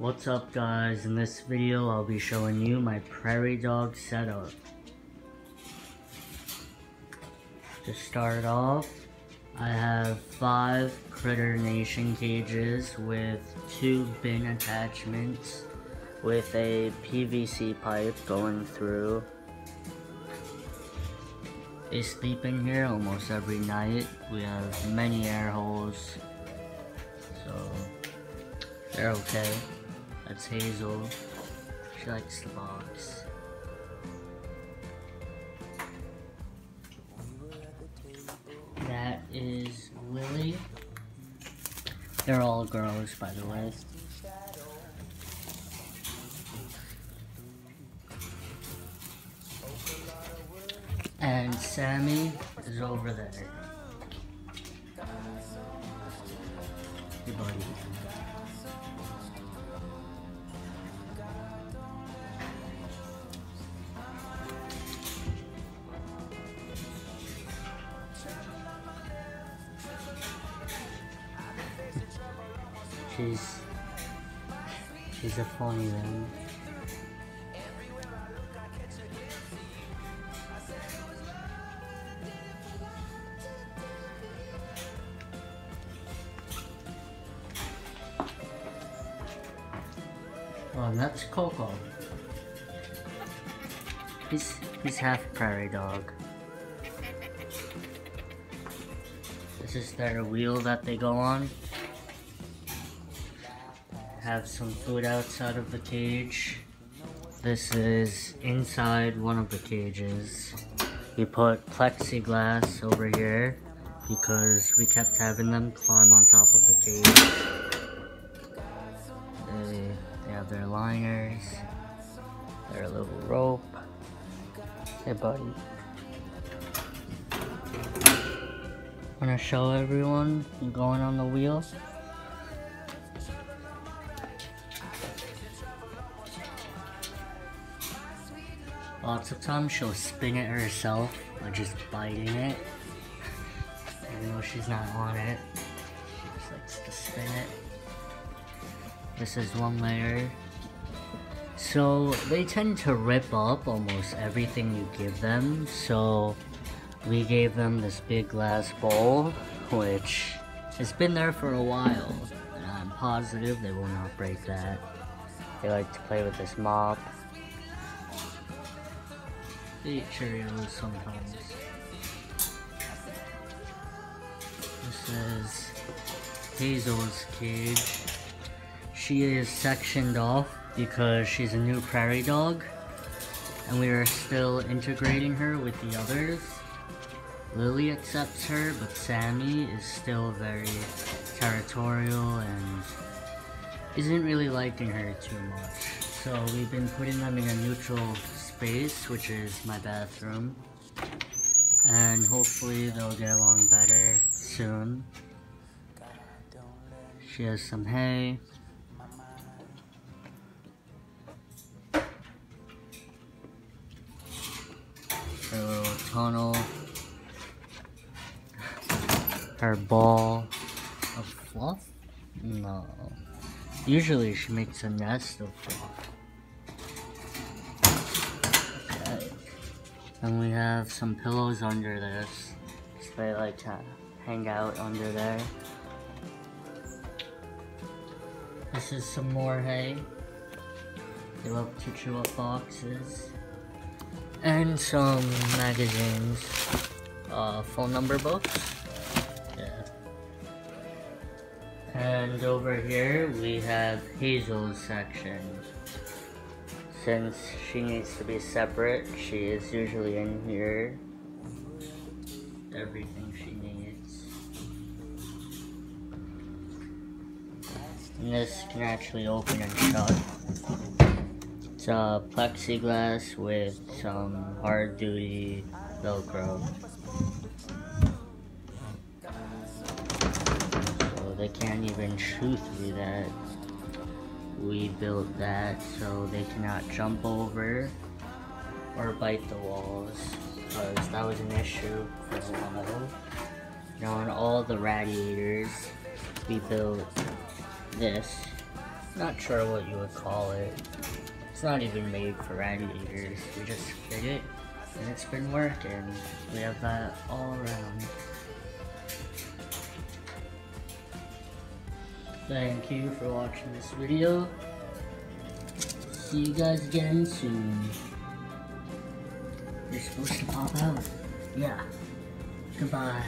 What's up guys, in this video I'll be showing you my prairie dog setup. To start off, I have 5 Critter Nation cages with 2 bin attachments with a PVC pipe going through. They sleep in here almost every night. We have many air holes, so they're okay. That's Hazel. She likes the box. That is Lily. They're all girls, by the way. And Sammy is over there. Hey, buddy. She's she's a funny one. Oh, that's Coco. He's he's half prairie dog. This is their wheel that they go on. Have some food outside of the cage. This is inside one of the cages. We put plexiglass over here because we kept having them climb on top of the cage. They, they have their liners, their little rope. Hey buddy. Wanna show everyone going on the wheel? Lots of times she'll spin it herself by just biting it. Even though she's not on it. She just likes to spin it. This is one layer. So they tend to rip up almost everything you give them. So we gave them this big glass bowl, which has been there for a while. And I'm positive they will not break that. They like to play with this mop. Eat Cheerios sometimes. This is Hazel's cage. She is sectioned off because she's a new prairie dog and we are still integrating her with the others. Lily accepts her, but Sammy is still very territorial and isn't really liking her too much. So we've been putting them in a neutral space, which is my bathroom. And hopefully they'll get along better soon. She has some hay. Her little tunnel. Her ball of fluff? No. Usually she makes a nest of fluff. Okay. And we have some pillows under this. So they like to hang out under there. This is some more hay. They love to chew up boxes. And some magazines. Uh, phone number books. Yeah. And over here we have Hazel's section. Since she needs to be separate, she is usually in here. Everything she needs. And this can actually open and shut. It's a plexiglass with some hard duty velcro. They can't even through that. We built that so they cannot jump over or bite the walls because that was an issue for a while. Now on all the radiators we built this Not sure what you would call it. It's not even made for radiators. We just fit it, and it's been working. We have that all around. Thank you for watching this video. See you guys again soon. You're supposed to pop out. Yeah. Goodbye.